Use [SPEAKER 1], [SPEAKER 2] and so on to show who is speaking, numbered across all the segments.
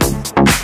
[SPEAKER 1] Thank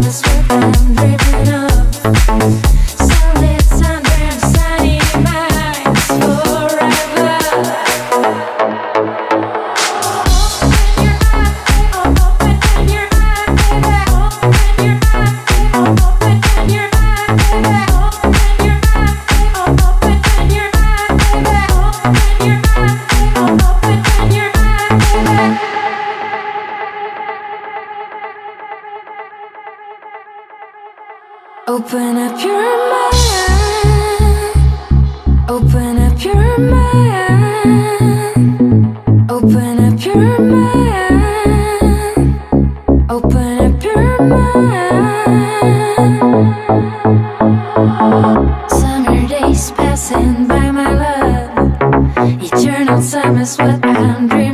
[SPEAKER 1] this rhythm, baby. Open up your mind. Open up your mind. Open up your mind. Open up your mind. Summer days passing by my love. Eternal summer's what I'm dreaming